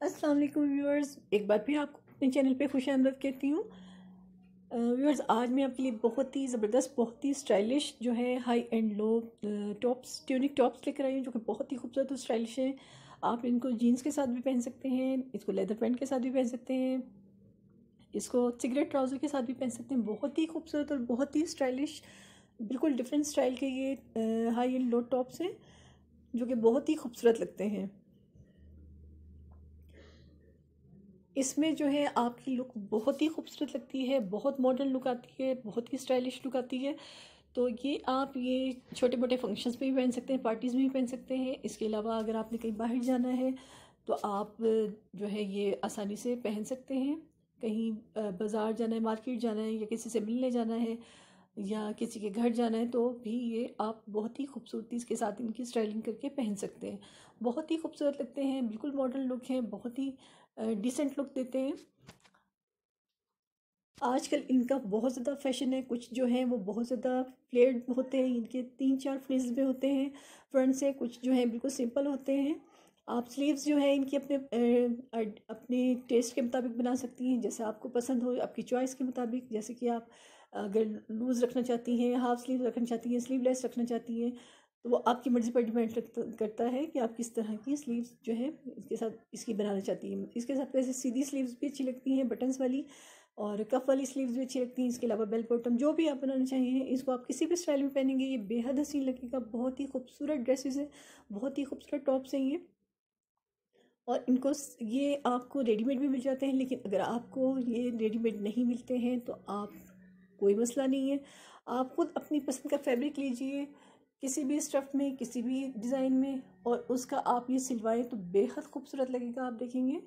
अस्सलाम वालेकुम व्यूअर्स। एक बार फिर आपको अपने चैनल पे खुश आमद कहती हूँ। व्यूअर्स, आज मैं आपके लिए बहुत ही ज़बरदस्त, बहुत ही स्टाइलिश जो है high and low tops tunic tops लेकर आई हूँ, जो कि बहुत ही खूबसूरत और स्टाइलिश हैं। आप इनको जीन्स के साथ भी पहन सकते हैं, इसको लेदर पैंट के साथ भी पहन सकते हैं, इसको सिगरेट ट्राउज़र के साथ भी पहन सकते हैं। बहुत ही खूबसूरत और बहुत ही स्टाइलिश, बिल्कुल डिफरेंट स्टाइल के ये हाई एंड लो टॉप्स हैं, जो कि बहुत ही खूबसूरत लगते हैं। इसमें जो है आपकी लुक बहुत ही खूबसूरत लगती है, बहुत मॉडर्न लुक आती है, बहुत ही स्टाइलिश लुक आती है। तो ये आप ये छोटे मोटे फ़ंक्शंस में भी पहन सकते हैं पार्टीज़ में भी पहन सकते हैं। इसके अलावा अगर आपने कहीं बाहर जाना है तो आप जो है ये आसानी से पहन सकते हैं। कहीं बाज़ार जाना है मार्केट जाना है या किसी से मिलने जाना है या किसी के घर जाना है तो भी ये आप बहुत ही खूबसूरती के साथ इनकी स्टाइलिंग करके पहन सकते हैं। बहुत ही खूबसूरत लगते हैं, बिल्कुल मॉडर्न लुक हैं, बहुत ही डिसेंट लुक देते हैं। आजकल इनका बहुत ज़्यादा फ़ैशन है, कुछ जो है वो बहुत ज़्यादा फ्लेड होते हैं, इनके तीन चार फ्लेज में होते हैं। फ्रंट से कुछ जो है बिल्कुल सिंपल होते हैं। आप स्लीव्स जो है, इनकी अपने अपने टेस्ट के मुताबिक बना सकती हैं, जैसे आपको पसंद हो, आपकी चॉइस के मुताबिक, जैसे कि आप अगर लूज़ रखना चाहती हैं हाफ़ स्लीव रखना चाहती हैं स्लीवलेस रखना चाहती हैं तो वो आपकी मर्ज़ी पर डिपेंड करता है कि आप किस तरह की स्लीव्स जो है, इसके साथ, इसकी बनाना चाहती हैं। इसके साथ वैसे सीधी स्लीव्स भी अच्छी लगती हैं बटन्स वाली और कफ वाली स्लीव्स भी अच्छी लगती हैं, इसके अलावा बेल बॉटम जो भी आप बनाना चाहिए इसको आप किसी भी स्टाइल में पहनेंगे, ये बेहद हसीन लगेगा, बहुत ही खूबसूरत ड्रेसेस है, बहुत ही खूबसूरत टॉप्स हैं ये। और इनको ये आपको रेडीमेड भी मिल जाते हैं, लेकिन अगर आपको ये रेडीमेड नहीं मिलते हैं तो आप, कोई मसला नहीं है। आप खुद अपनी पसंद का फैब्रिक लीजिए, किसी भी स्टफ़ में, किसी भी डिज़ाइन में, और उसका आप ये सिलवाएँ तो बेहद खूबसूरत लगेगा, आप देखेंगे।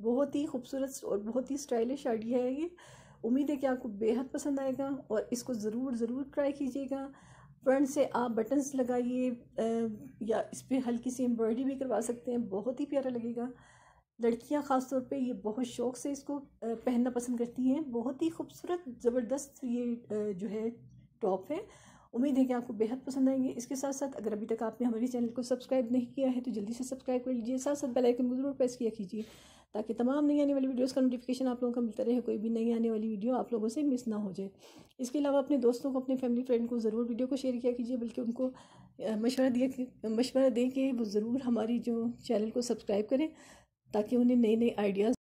बहुत ही खूबसूरत और बहुत ही स्टाइलिश आइडिया है ये। उम्मीद है कि आपको बेहद पसंद आएगा, और इसको ज़रूर ज़रूर ट्राई कीजिएगा। फ्रंट से आप बटन्स लगाइए या इस पर हल्की सी एम्ब्रॉयडरी भी करवा सकते हैं, बहुत ही प्यारा लगेगा। लड़कियाँ ख़ास तौर पे ये बहुत शौक़ से इसको पहनना पसंद करती हैं। बहुत ही खूबसूरत, ज़बरदस्त ये जो है टॉप है। उम्मीद है कि आपको बेहद पसंद आएँगे। इसके साथ साथ अगर अभी तक आपने हमारे चैनल को सब्सक्राइब नहीं किया है तो जल्दी से सब्सक्राइब कर लीजिए। साथ साथ बेल आइकन को ज़रूर प्रेस किया कीजिए। ताकि तमाम नई आने वाली वीडियोस का नोटिफिकेशन आप लोगों का मिलता रहे, कोई भी नई आने वाली वीडियो आप लोगों से मिस ना हो जाए। इसके अलावा अपने दोस्तों को, अपने फैमिली फ्रेंड को ज़रूर वीडियो को शेयर किया कीजिए, बल्कि उनको मशवरा दिया मशवरा दें कि वो ज़रूर हमारी जो चैनल को सब्सक्राइब करें, ताकि उन्हें नए नए आइडियाज़